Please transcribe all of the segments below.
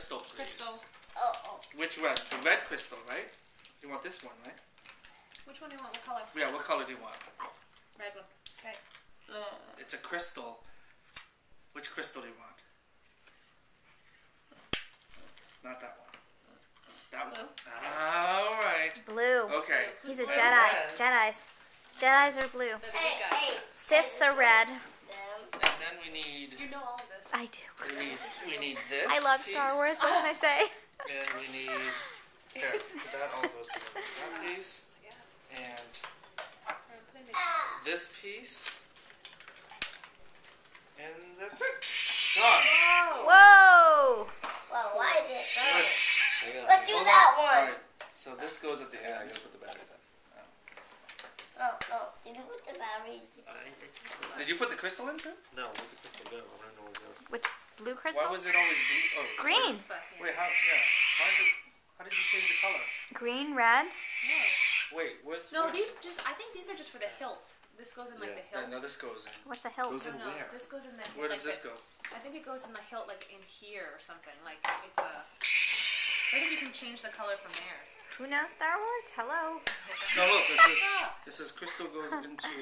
crystal, please. Crystal. Oh, oh. Which one? The red crystal, right? You want this one, right? Which one do you want? What color? Yeah. What color do you want? Red one. Okay. Uh, It's a crystal. Which crystal do you want? Not that one. That one. All right. Blue. Okay. He's a Jedi. red? Jedis. Jedis are blue. They're the hey, good guys. hey, Siths are red. And then we need. You know all of this. I do. We need. We need this. I love piece, Star Wars. What can I say? And we need. There. That all goes together. That piece and this piece. And that's it. Done. Oh. Whoa! well, why did it burn? Let's do that one. All right. So this goes at the Yeah, I end. gotta put the batteries in. Oh, no. Did you put the batteries? Did you put the crystal in too? No, where's the crystal go? I wanna know where it goes. Which blue crystal? Why was it always blue? Oh, Green. Fuck. Wait, how? Yeah. Why is it? How did you change the color? Green, red. No. Wait, where's? No, where's- these just. I think these are just for the hilt. This goes in like Yeah. the hilt. Yeah, no, this goes in. What's a hilt? Goes in no, where? this goes in the. Where like does this the, go? I think it goes in the hilt, like in here or something. Like it's a. So I think you can change the color from there. Who knows Star Wars? Hello. No, look. This is this is crystal goes into.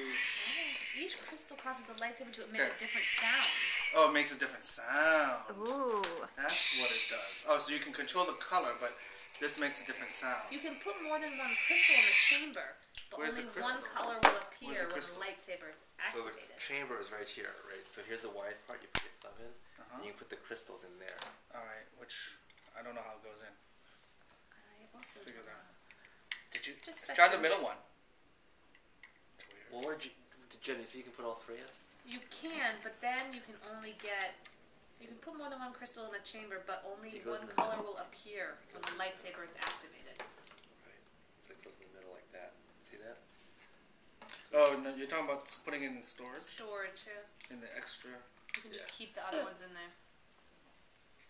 Each crystal causes the lightsaber to emit a different sound. Oh, it makes a different sound. Ooh. That's what it does. Oh, so you can control the color, but this makes a different sound. You can put more than one crystal in the chamber, but Where's the only one crystal? color will appear the when crystal? the lightsaber is So the activated. chamber is right here, right? So here's the wide part. You put your thumb in, Uh-huh. and you put the crystals in there. All right, which I don't know how it goes in. I also Figure that. know. Did you Just try the middle one? It's weird. Well, where'd you, Jenny? So you can put all three in. You can, but then you can only get. You can put more than one crystal in a chamber, but only It goes one in the color middle. will appear when the lightsaber is activated. Right. So it goes in the middle like that. See that? Oh no, you're talking about putting it in storage Storage, yeah. in the extra. You can just keep the other ones in there.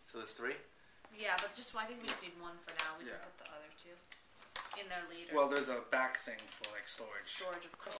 So there's three. Yeah, but just I think we just need one for now. We Yeah. can put the other two in there later. Well, there's a back thing for like storage. storage of crystals.